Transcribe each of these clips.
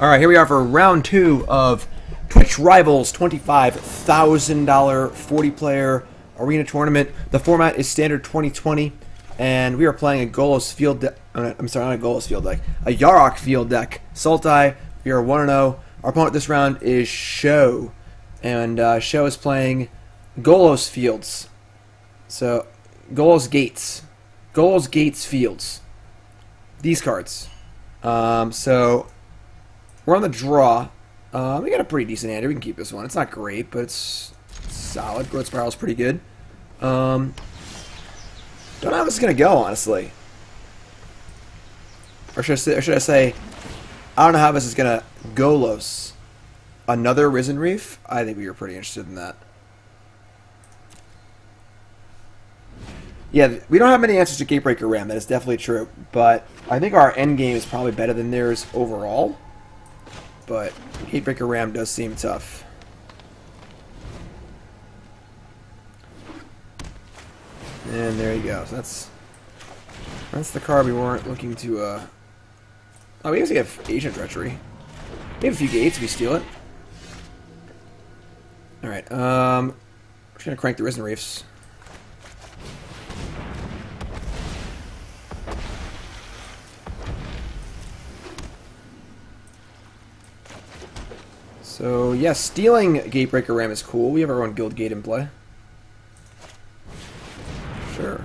All right, here we are for round two of Twitch Rivals $25,000 40 player arena tournament. The format is standard 2020, and we are playing a Golos field deck. I'm sorry, not a Golos field deck, a Yarok field deck. Sultai, we are 1 0. Our opponent this round is Sjow, and uh, Sjow is playing Golos Fields. So, Golos Gates. Golos Gates Fields. These cards. Um, so, we're on the draw. Uh, we got a pretty decent hand. We can keep this one. It's not great, but it's solid. Growth is pretty good. Um, don't know how this is going to go, honestly. Or should, I say, should I say, I don't know how this is going to go, Los. Another Risen Reef? I think we were pretty interested in that. Yeah, we don't have many answers to Gatebreaker Ram. That is definitely true. But I think our end game is probably better than theirs overall but Gatebreaker Ram does seem tough. And there you go. So that's that's the card we weren't looking to. Uh... Oh, we actually have Agent Treachery. We have a few gates we steal it. All right. Um, we're just gonna crank the Risen Reefs. So, yes, yeah, stealing Gatebreaker Ram is cool. We have our own guild gate in play. Sure.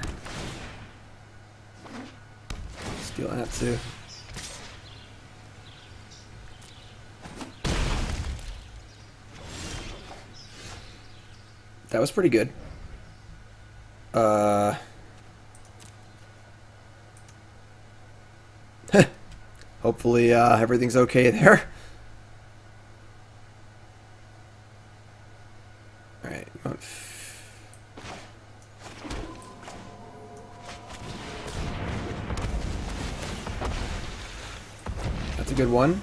Steal that too. That was pretty good. Uh... Hopefully uh, everything's okay there. Good one.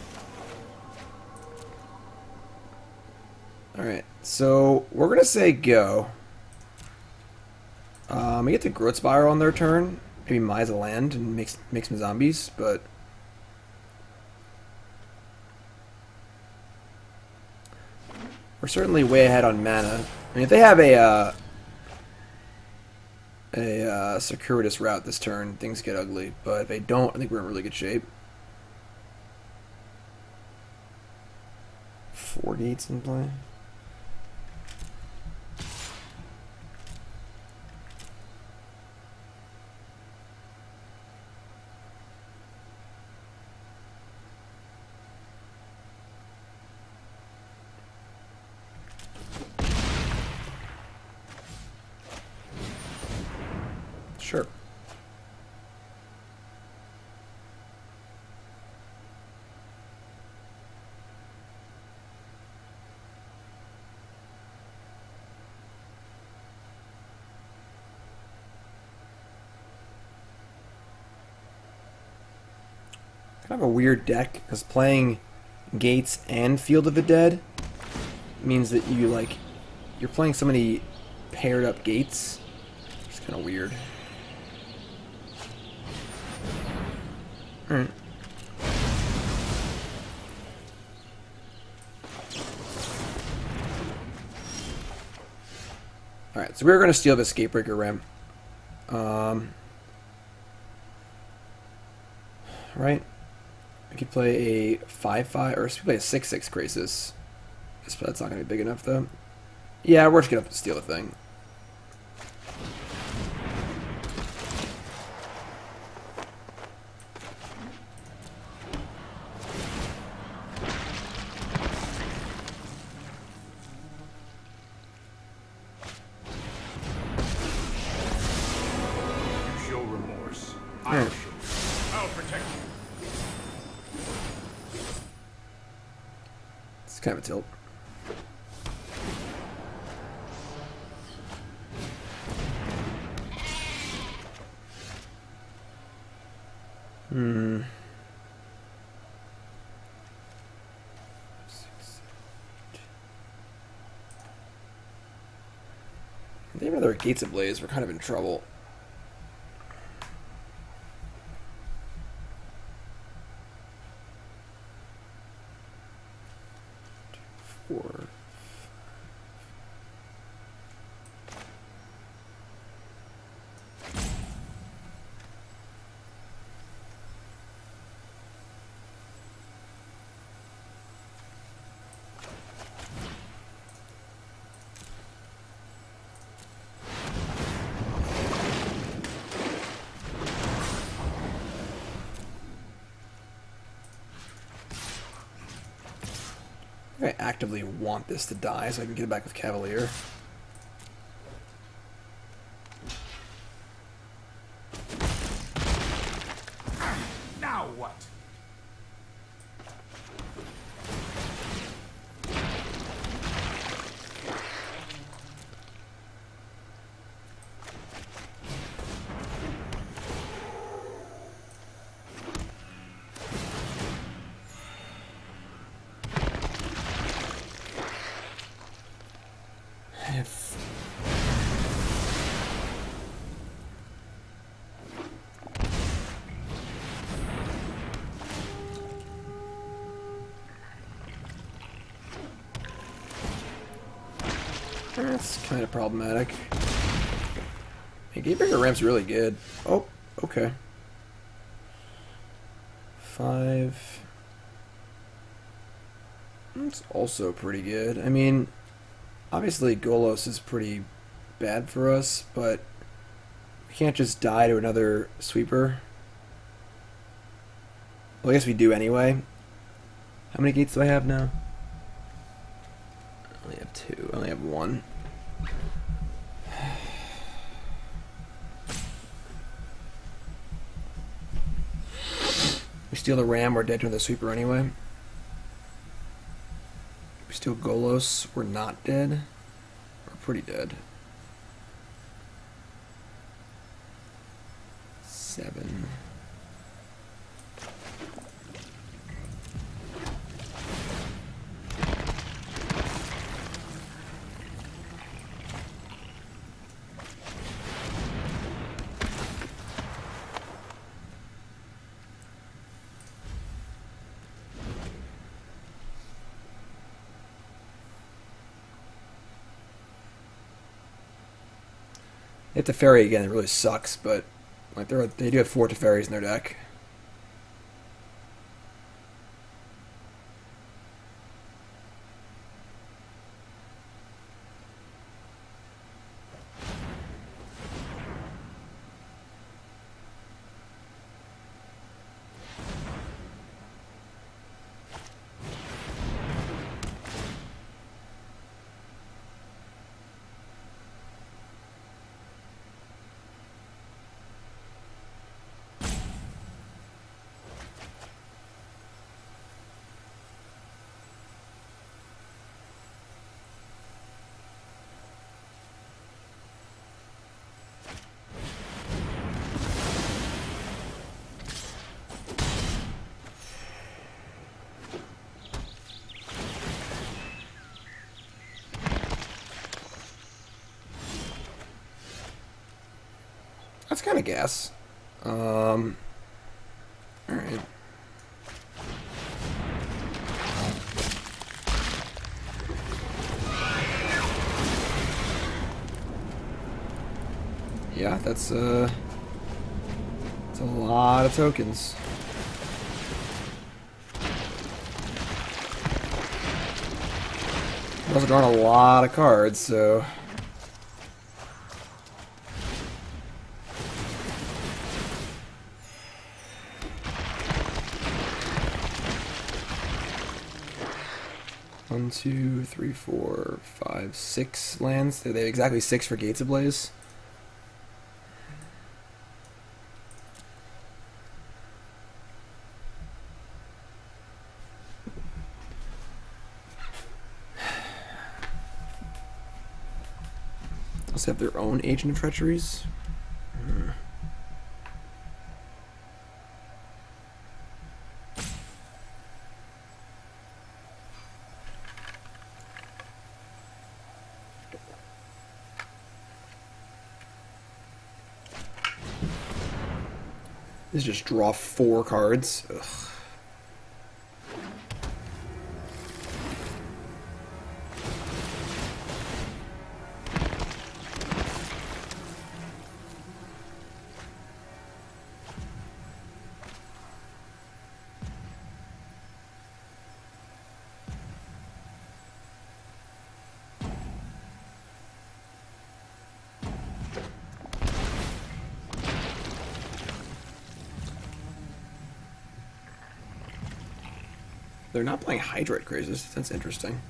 Alright, so we're going to say go. Um, we get the Growth Spiral on their turn. Maybe Mize a land and makes, makes some zombies, but... We're certainly way ahead on mana. I mean, if they have a, uh, a uh, circuitous route this turn, things get ugly. But if they don't, I think we're in really good shape. Four gates in play. Sure. Kind of a weird deck because playing Gates and Field of the Dead means that you like you're playing so many paired up gates. It's kind of weird. Alright. Alright, so we're going to steal this Gatebreaker Ram. Um, right? I could play a 5-5, or we could play a 6-6 Krasis. That's not going to be big enough, though. Yeah, we're just going to steal a thing. Gates Ablaze. We're kind of in trouble. four. I actively want this to die so I can get it back with Cavalier. That's kind of problematic. Hey, Gatebreaker Ram's really good. Oh, okay. Five. That's also pretty good. I mean, obviously Golos is pretty bad for us, but we can't just die to another sweeper. Well, I guess we do anyway. How many gates do I have now? I only have two. I only have one. We steal the ram, we're dead to the sweeper anyway. We steal Golos, we're not dead. We're pretty dead. Seven. Hit Teferi again, it really sucks, but like they do have four Teferis in their deck. That's kind of gas. Um. Alright. Yeah, that's uh, that's a lot of tokens. Also drawing a lot of cards, so two, three, four, five, six lands. They have exactly six for Gates Ablaze. Also have their own Agent of Treacheries. This is just draw four cards. Ugh. They're not playing Hydroid Krasis. That's interesting.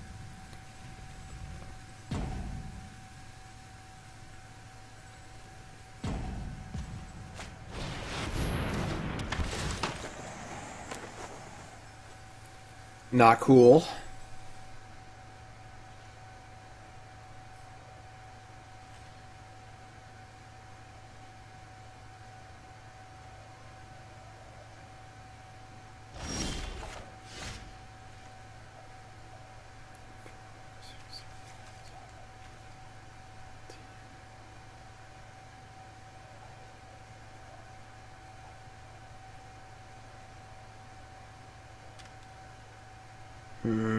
Not cool. Hmm.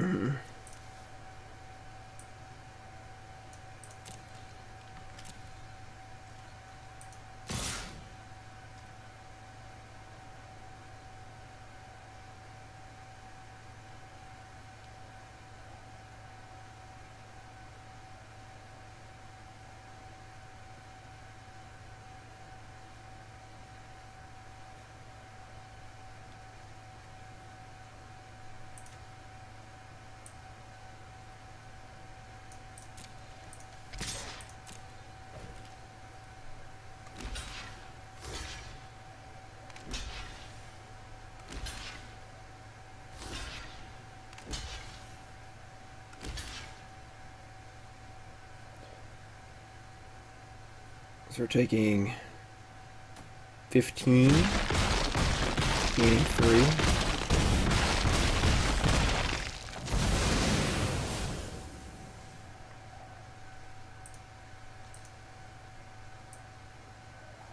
So we're taking 15, gaining 3.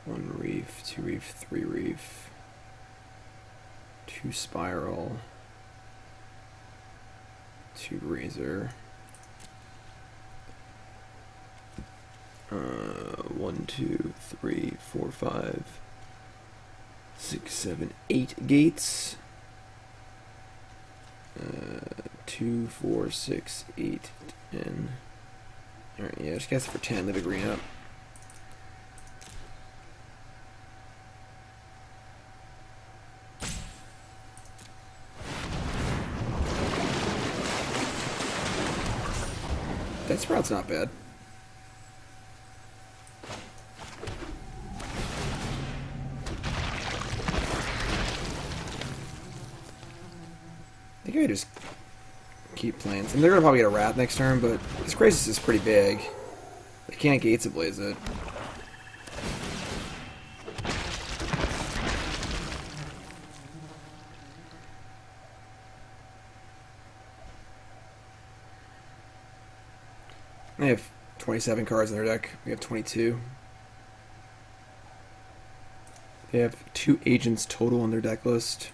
One reef, two reef, three reef, two spiral, two razor. Uh, two, three, four, five, six, seven, eight gates. Uh, two, four, six, eight, ten. Alright, yeah, just guess for ten, a green up. That sprout's not bad. Keep playing. And they're gonna probably get a rat next turn, but this Krasis is pretty big. They can't gates ablaze it. They have 27 cards in their deck. We have 22. They have two agents total on their deck list.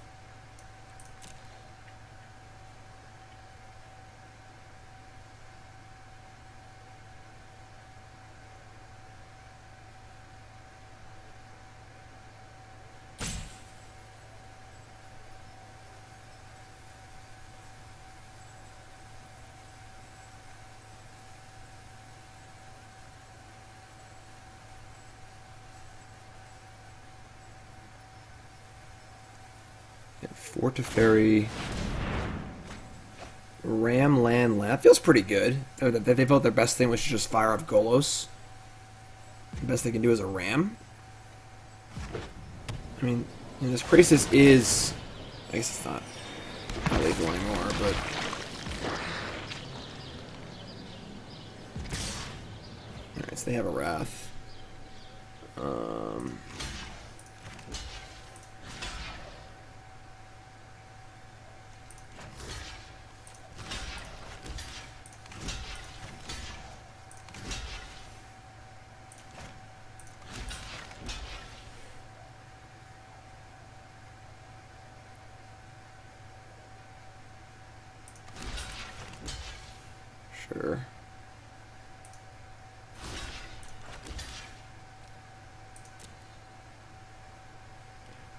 Yeah, Fort Teferi. Ram Land Land. That feels pretty good. They felt their best thing was to just fire off Golos. The best they can do is a Ram. I mean, you know, this Krasis is. I guess it's not, not anymore, but. Alright, so they have a Wrath. Um. Sure.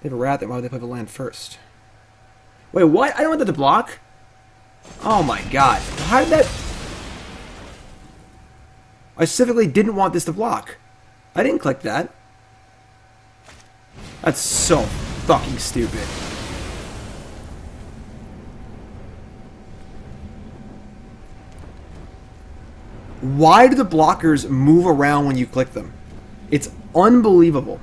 They have a rat, why would they play the land first? Wait, what? I don't want that to block? Oh my god. How did that... I specifically didn't want this to block. I didn't click that. That's so fucking stupid. Why do the blockers move around when you click them? It's unbelievable.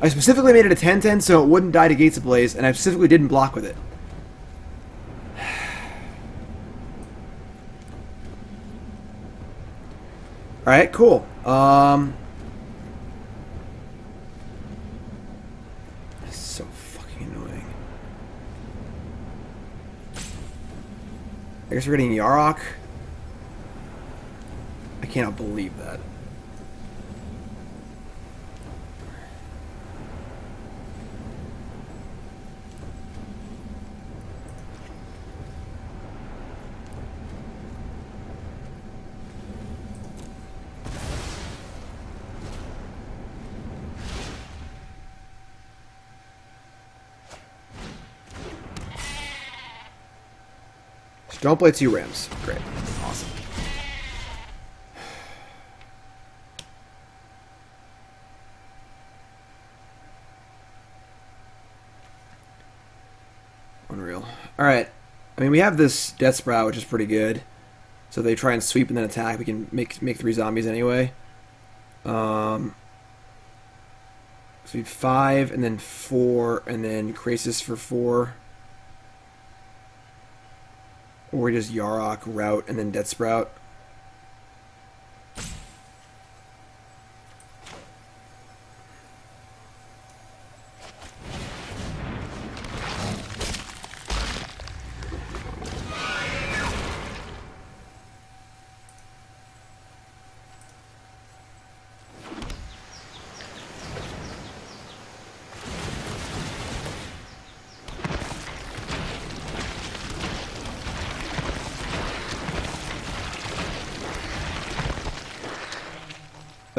I specifically made it a 10-10 so it wouldn't die to Gates Ablaze, and I specifically didn't block with it. Alright, cool. Um, so fucking annoying. I guess we're getting Yarok. Cannot believe that. Don't play two Rams. Great. I mean, we have this Deathsprout, which is pretty good. So they try and sweep and then attack. We can make make three zombies anyway. Um, so we five, and then four, and then Krasis for four. Or we just Yarok, Route, and then Deathsprout.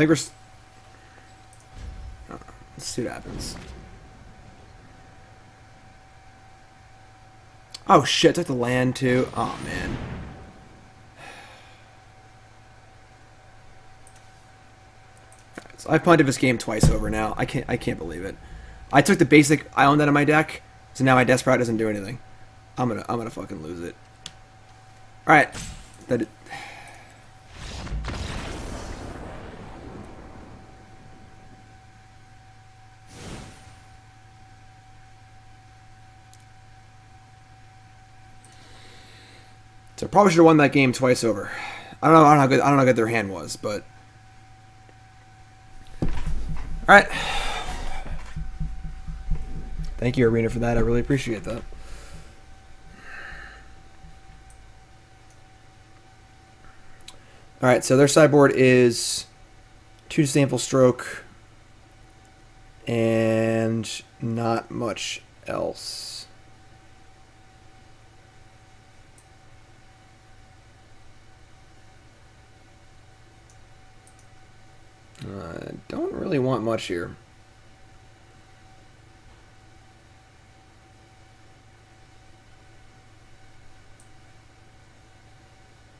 Think we're. uh, Let's see what happens. Oh shit! Took the land too. Oh man. Alright, So I punted this game twice over now. I can't. I can't believe it. I took the basic I island out of my deck, so now my Desperate doesn't do anything. I'm gonna. I'm gonna fucking lose it. All right. That. So probably should have won that game twice over. I don't know. I don't know how good. I don't know how good their hand was, but all right. Thank you, Arena, for that. I really appreciate that. All right, so their sideboard is two sample stroke and not much else. Uh, don't really want much here.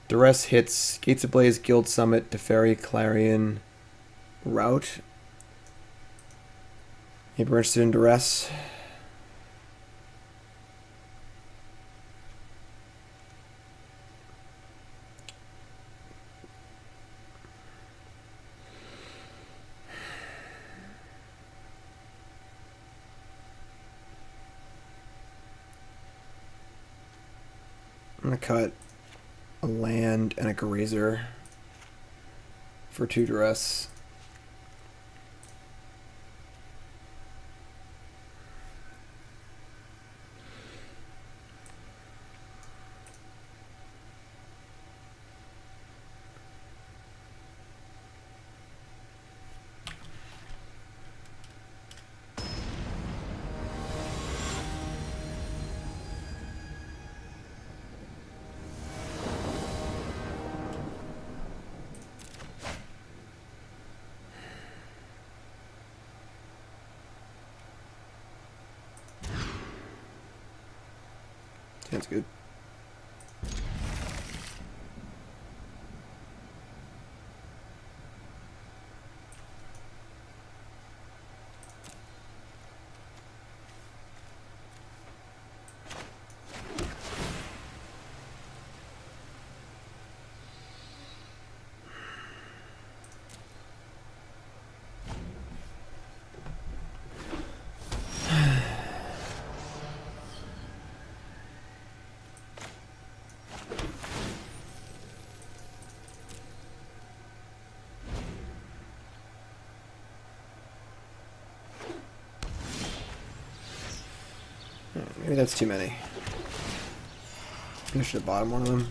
Duress hits Gates Ablaze, Guild Summit, Teferi, Clarion, Route. Maybe we're interested in Duress. I'm gonna cut a land and a grazer for two Duress. Sounds good. Maybe that's too many. Finish the bottom one of them.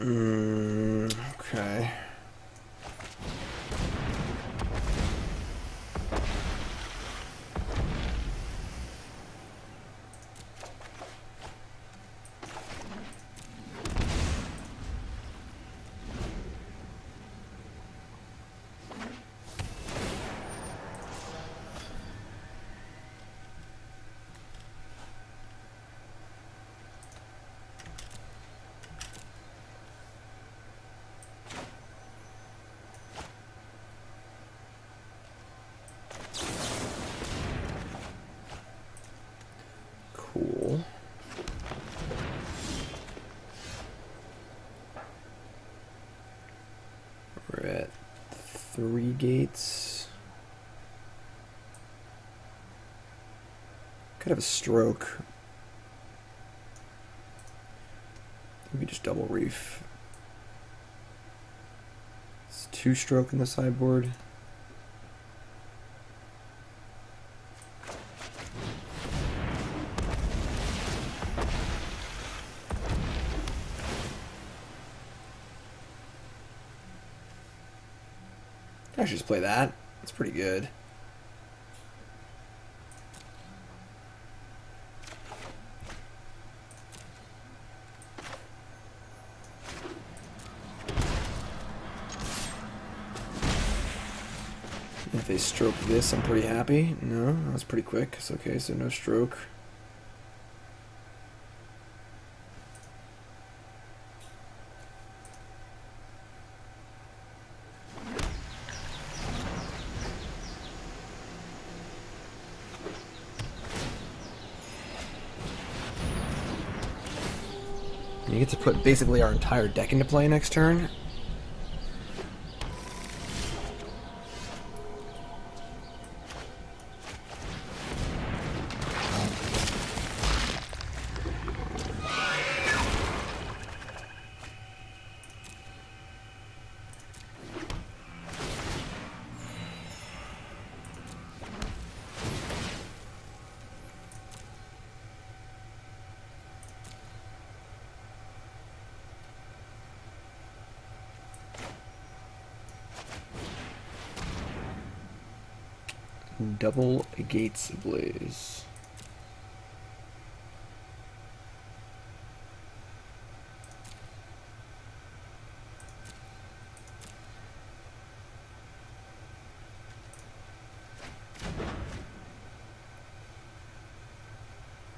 Mm, okay. Cool. We're at three gates. Could have a stroke. Maybe just double reef. It's two stroke in the sideboard. Play that. It's pretty good. If they stroke this, I'm pretty happy. No, that was pretty quick. It's okay, so no stroke. You get to put basically our entire deck into play next turn. Double gates ablaze.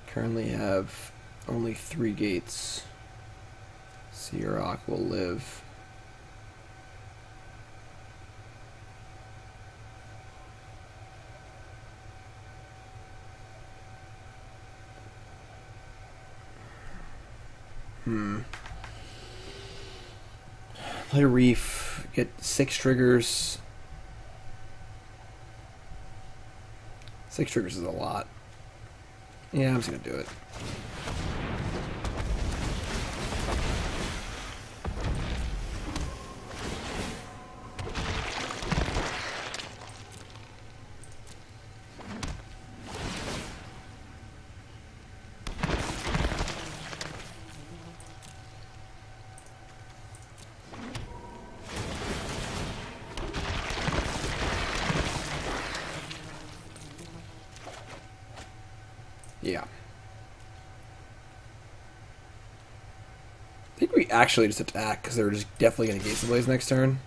Currently have only three gates. Searock will live. Play Reef, get six triggers. Six triggers is a lot. Yeah, I'm just gonna do it. Actually just attack because they're just definitely going to Gates Ablaze next turn.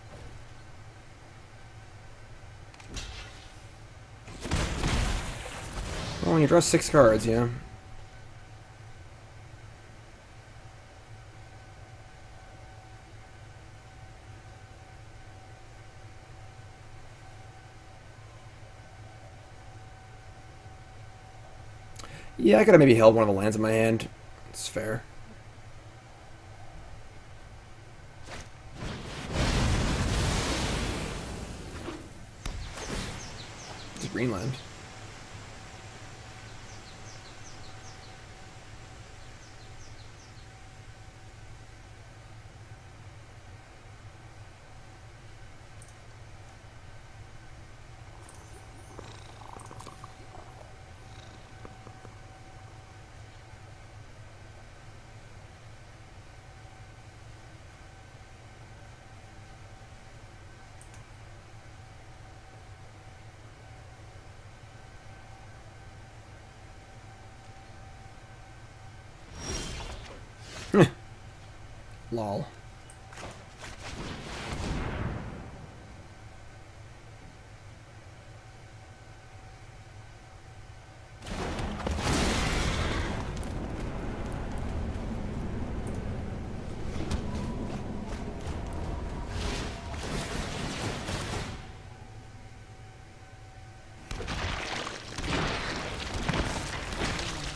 Well, when you draw six cards, yeah. Yeah, I could have maybe held one of the lands in my hand. It's fair. Greenland.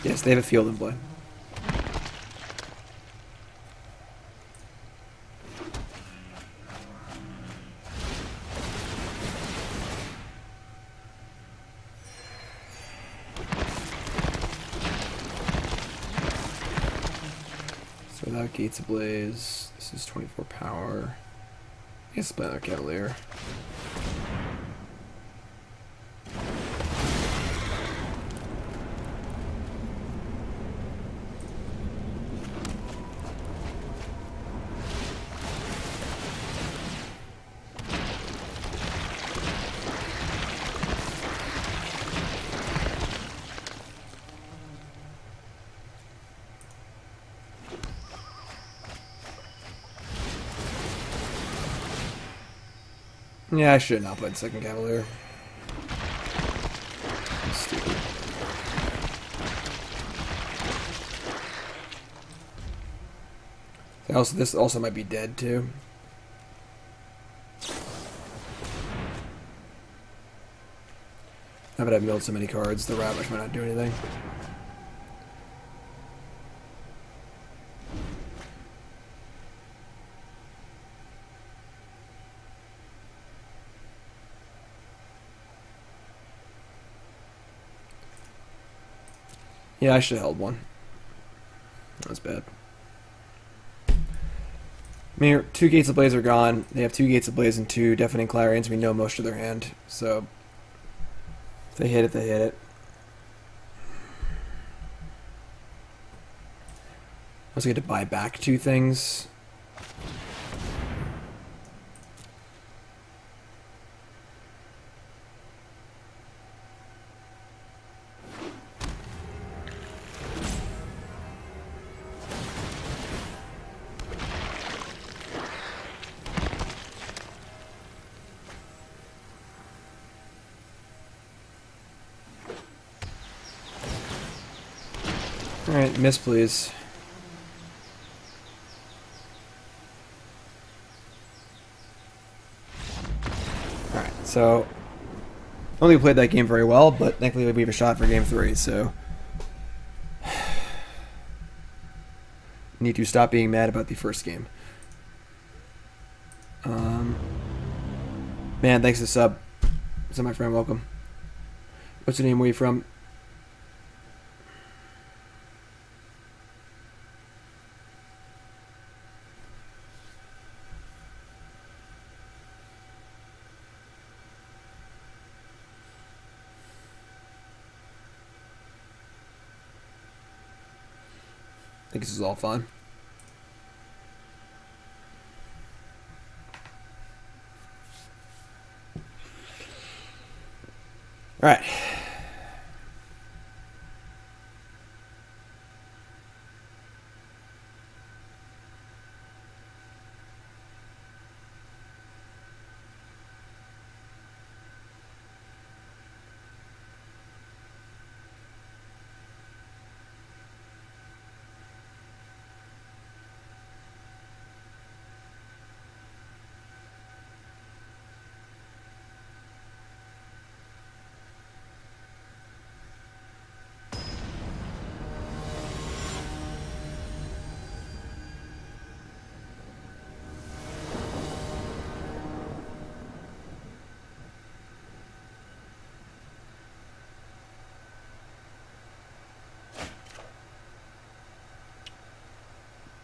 Yes, they have a field in play. So without Gates Ablaze, this is 24 power. Play another Cavalier. Yeah, I should not played second Cavalier. I'm stupid. Also, this also might be dead too. Now that I've milled so many cards, the Ravish might not do anything. Yeah, I should have held one. That's bad. Two Gates Ablaze are gone. They have two Gates Ablaze and two Deafening Clarions. We know most of their hand, so if they hit it, they hit it. I also get to buy back two things. Alright, miss please. Alright, so I played that game very well, but thankfully we have a shot for game three, so need to stop being mad about the first game. Um, man, thanks for the sub. So my friend, welcome. What's your name? Where you from? Think this is all fun. All right.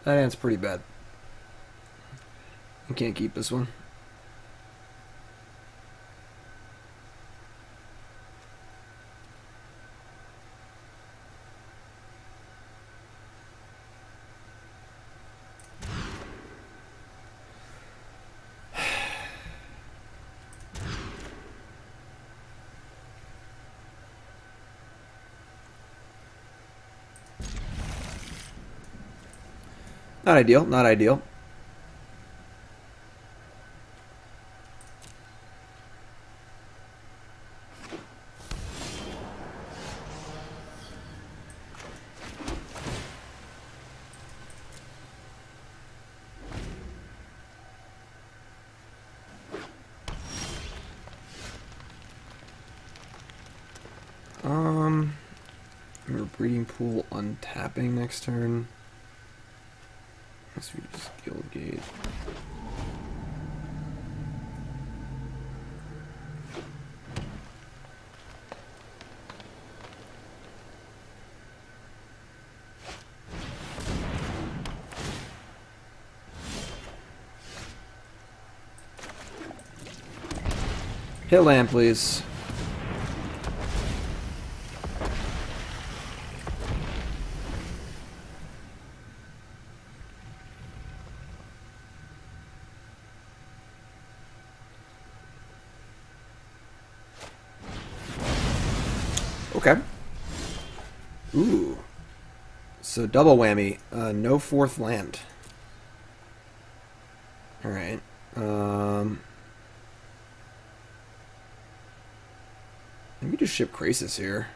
That hand's pretty bad. I can't keep this one. Not ideal, not ideal. Um, breeding pool untapping next turn. Let's read skill gate. Hit land, please. Okay. Ooh. So double whammy. Uh, no fourth land. All right. Um. Let me just ship Krasis here.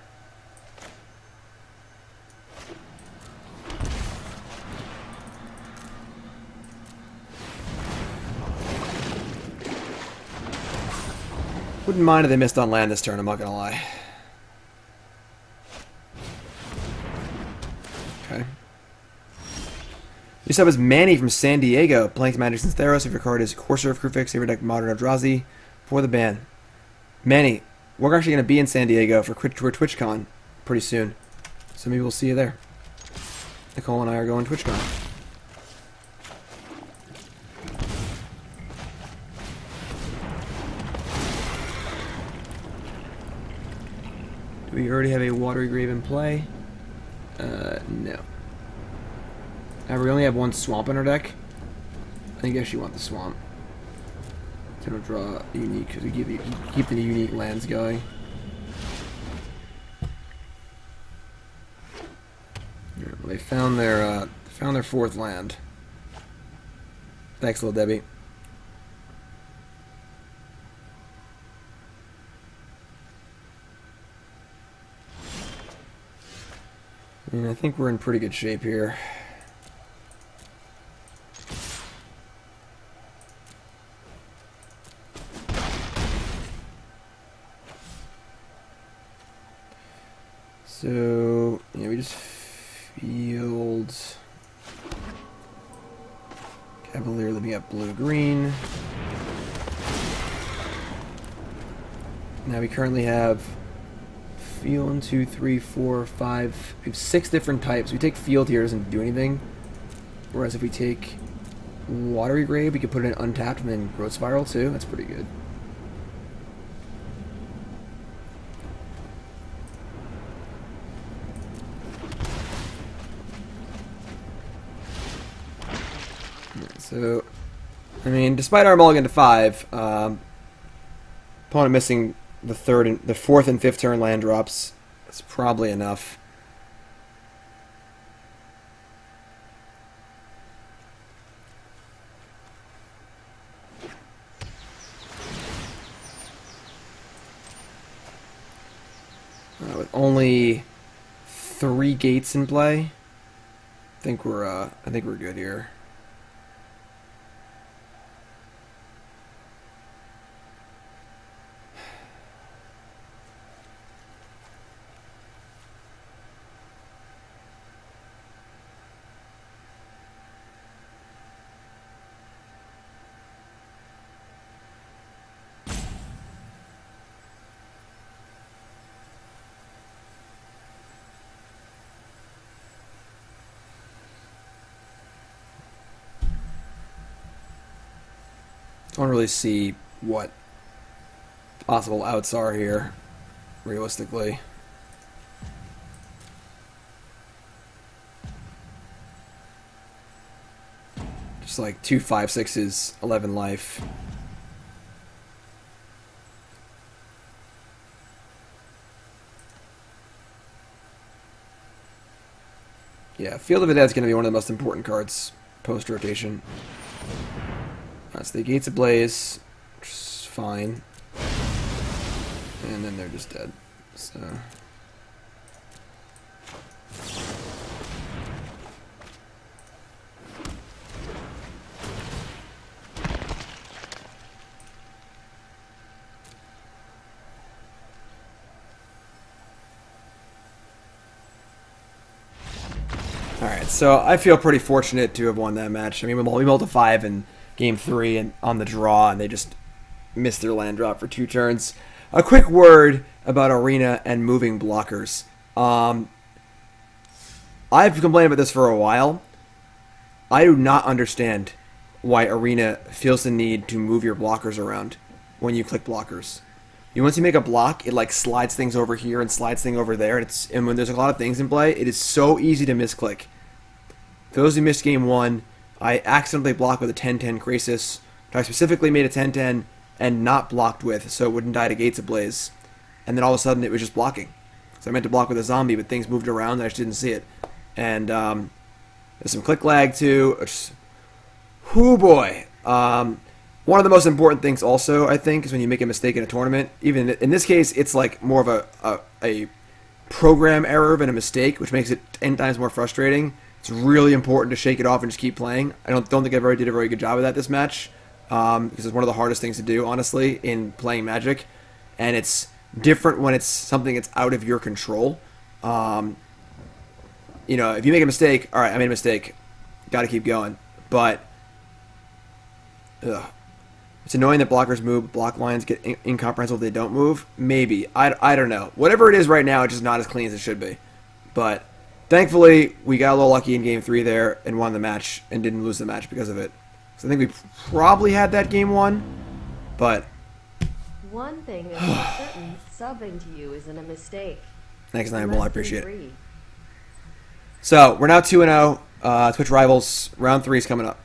Wouldn't mind if they missed on land this turn, I'm not gonna lie. Okay. Next up is Manny from San Diego. Playing Magic since Theros. If your card is Courser of Kruphix, favorite deck Modern Eldrazi for the ban. Manny, we're actually going to be in San Diego for TwitchCon pretty soon. So maybe we'll see you there. Nicole and I are going to TwitchCon. Do we already have a Watery Grave in play? Uh, no. However, we only have one swamp in our deck. I think I actually want the swamp. To draw unique, because we keep the, keep the unique lands going. Well, They found their uh, found their fourth land. Thanks, little Debbie. Mean, I think we're in pretty good shape here. So, yeah, we just field Cavalier living up blue green. Now we currently have field two, three, four, five. Six different types. We take field here doesn't do anything. Whereas if we take watery grave, we could put it in untapped and then growth spiral too. That's pretty good. So, I mean, despite our mulligan to five, um, opponent missing the third and the fourth and fifth turn land drops. That's probably enough. Uh, with only three gates in play, I think we're uh, I think we're good here. Really see what possible outs are here, realistically. Just like two five sixes, eleven life. Yeah, Field of the Dead is going to be one of the most important cards post rotation. That's the Gates Ablaze, which is fine. And then they're just dead. So. All right, so I feel pretty fortunate to have won that match. I mean, we we rolled a five in game three and on the draw, and they just missed their land drop for two turns. A quick word about arena and moving blockers. Um, I've complained about this for a while. I do not understand why arena feels the need to move your blockers around when you click blockers. You once you make a block, it like slides things over here and slides thing over there. And it's and when there's a lot of things in play, it is so easy to misclick. For those who missed game one, I accidentally blocked with a 10-10 Krasis. I specifically made a 10-10 and not blocked with, so it wouldn't die to Gates Ablaze. And then all of a sudden, it was just blocking. So I meant to block with a zombie, but things moved around and I just didn't see it. And um, there's some click lag too. Whoo boy. Um, one of the most important things also, I think, is when you make a mistake in a tournament. Even in this case, it's like more of a, a, a program error than a mistake, which makes it 10 times more frustrating. It's really important to shake it off and just keep playing. I don't, don't think I've ever did a very good job of that this match um, because it's one of the hardest things to do, honestly, in playing Magic. And it's different when it's something that's out of your control. Um, you know, if you make a mistake, all right, I made a mistake, got to keep going. But ugh, it's annoying that blockers move, block lines get in- incomprehensible if they don't move. Maybe I, I don't know. Whatever it is right now, it's just not as clean as it should be. But thankfully, we got a little lucky in game three there and won the match and didn't lose the match because of it. So I think we probably had that game won, but One thing is certain, subbing to you isn't a mistake. thanks, Less I appreciate it. So we're now two and zero. Uh, Twitch rivals round three is coming up.